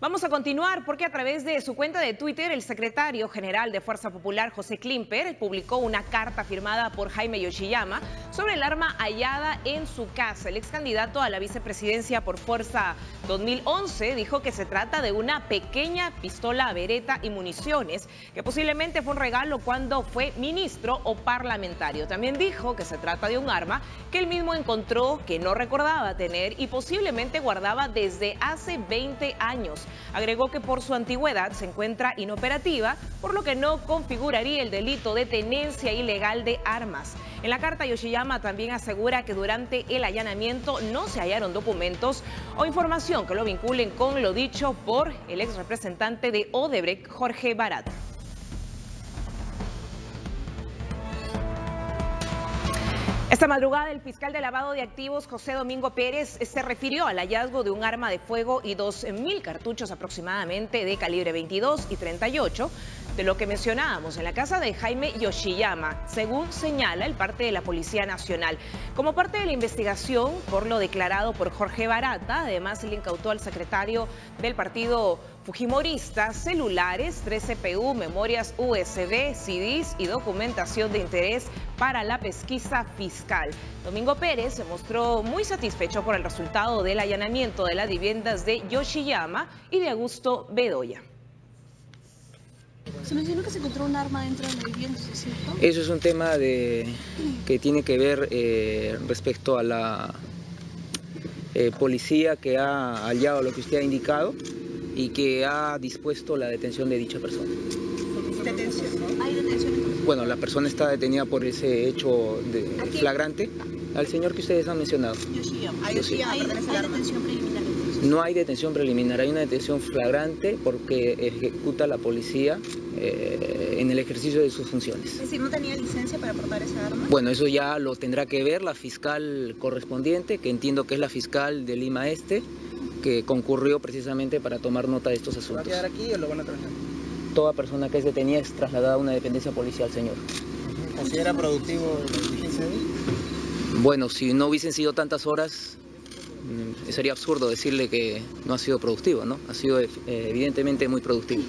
Vamos a continuar porque a través de su cuenta de Twitter, el secretario general de Fuerza Popular, José Klimper, publicó una carta firmada por Jaime Yoshiyama sobre el arma hallada en su casa. El ex candidato a la vicepresidencia por Fuerza 2011 dijo que se trata de una pequeña pistola vereta y municiones, que posiblemente fue un regalo cuando fue ministro o parlamentario. También dijo que se trata de un arma que él mismo encontró que no recordaba tener y posiblemente guardaba desde hace 20 años. Agregó que por su antigüedad se encuentra inoperativa, por lo que no configuraría el delito de tenencia ilegal de armas. En la carta, Yoshiyama también asegura que durante el allanamiento no se hallaron documentos o información que lo vinculen con lo dicho por el ex representante de Odebrecht, Jorge Barat. Esta madrugada, el fiscal de lavado de activos, José Domingo Pérez, se refirió al hallazgo de un arma de fuego y 2.000 cartuchos aproximadamente de calibre 22 y 38, de lo que mencionábamos en la casa de Jaime Yoshiyama, según señala el parte de la Policía Nacional. Como parte de la investigación, por lo declarado por Jorge Barata, además le incautó al secretario del partido Fujimorista celulares, 3 CPU, memorias USB, CDs y documentación de interés para la pesquisa fiscal. Domingo Pérez se mostró muy satisfecho por el resultado del allanamiento de las viviendas de Yoshiyama y de Augusto Bedoya. Se mencionó que se encontró un arma dentro de la vivienda, ¿es cierto? Eso es un tema de, que tiene que ver eh, respecto a la eh, policía que ha hallado lo que usted ha indicado y que ha dispuesto la detención de dicha persona. ¿Detención? ¿Hay detención? Bueno, la persona está detenida por ese hecho de flagrante al señor que ustedes han mencionado. Yoshiyama. ¿Hay- Yoshiyama ¿Hay, hay detención preliminar? No hay detención preliminar, hay una detención flagrante porque ejecuta la policía eh, en el ejercicio de sus funciones. Es decir, ¿no tenía licencia para portar esa arma? Bueno, eso ya lo tendrá que ver la fiscal correspondiente, que entiendo que es la fiscal de Lima Este, que concurrió precisamente para tomar nota de estos ¿Va a asuntos. quedar aquí o lo van a trasladar? Toda persona que es detenida es trasladada a una dependencia policial, señor. ¿Considera productivo la diligencia de? Bueno, si no hubiesen sido tantas horas, mm, sería absurdo decirle que no ha sido productivo, ¿no? Ha sido eh, evidentemente muy productivo.